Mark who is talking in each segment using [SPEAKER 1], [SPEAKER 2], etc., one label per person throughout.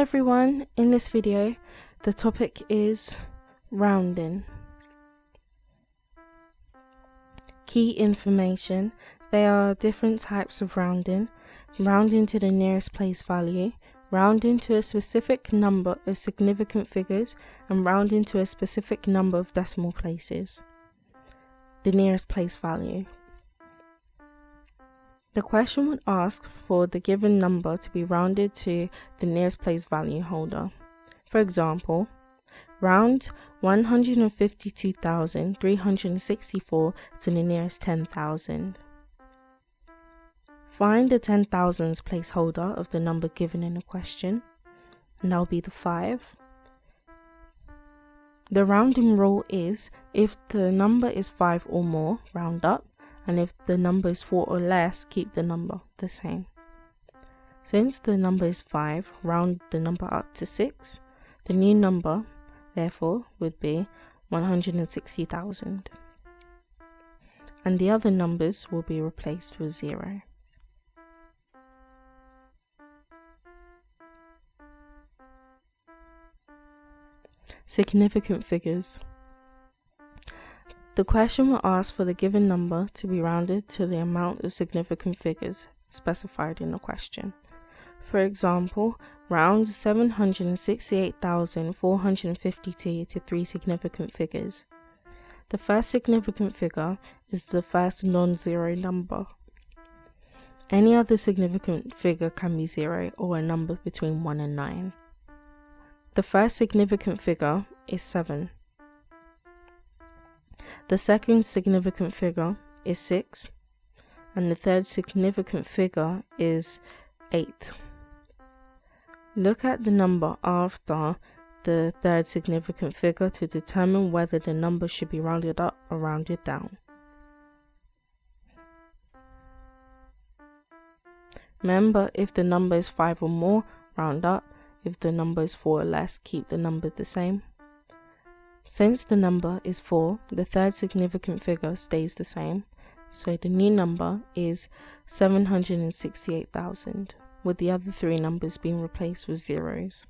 [SPEAKER 1] everyone, in this video the topic is rounding. Key information. There are different types of rounding. Rounding to the nearest place value, rounding to a specific number of significant figures, and rounding to a specific number of decimal places. The nearest place value. The question would ask for the given number to be rounded to the nearest place value holder. For example, round 152,364 to the nearest 10,000. Find the 10,000s placeholder of the number given in the question, and that will be the 5. The rounding rule is if the number is 5 or more, round up, and if the number is 4 or less, keep the number the same. Since the number is 5, round the number up to 6. The new number, therefore, would be 160,000. And the other numbers will be replaced with 0. Significant figures. The question will ask for the given number to be rounded to the amount of significant figures specified in the question. For example, round 768,452 to three significant figures. The first significant figure is the first non-zero number. Any other significant figure can be zero or a number between 1 and 9. The first significant figure is 7. The second significant figure is 6, and the third significant figure is 8. Look at the number after the third significant figure to determine whether the number should be rounded up or rounded down. Remember, if the number is 5 or more, round up. If the number is 4 or less, keep the number the same. Since the number is 4, the third significant figure stays the same, so the new number is 768,000, with the other three numbers being replaced with zeros.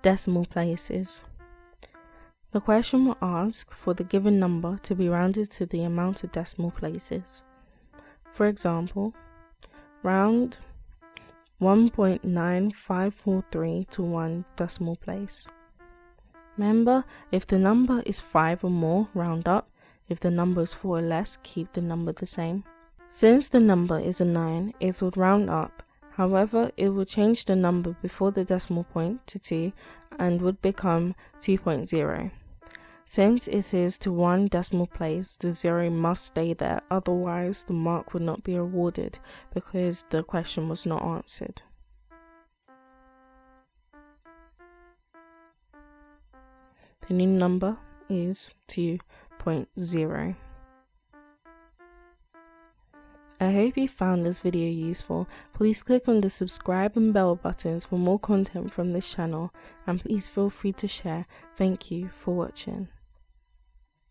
[SPEAKER 1] Decimal places. The question will ask for the given number to be rounded to the amount of decimal places. For example, round 1.9543 to 1 decimal place. Remember, if the number is 5 or more, round up. If the number is 4 or less, keep the number the same. Since the number is a 9, it would round up. However, it would change the number before the decimal point to 2 and would become 2.0. Since it is to one decimal place, the zero must stay there, otherwise, the mark would not be awarded because the question was not answered. The new number is 2.0. I hope you found this video useful. Please click on the subscribe and bell buttons for more content from this channel and please feel free to share. Thank you for watching.